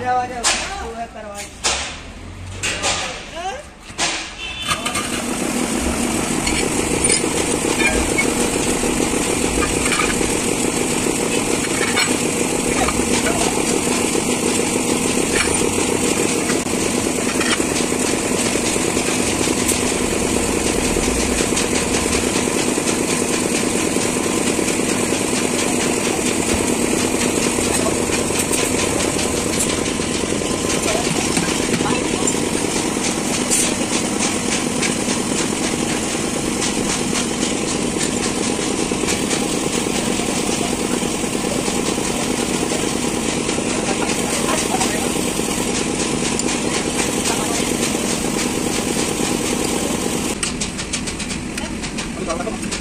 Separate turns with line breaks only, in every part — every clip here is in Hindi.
जाओ आ जाओ करवा।
どうぞ。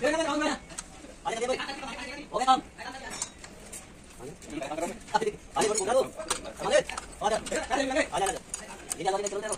बेटा काम में आजा दे भाई हो गया काम आजा बोल बोल दो आजा आजा आजा आजा ये जा चलो चलो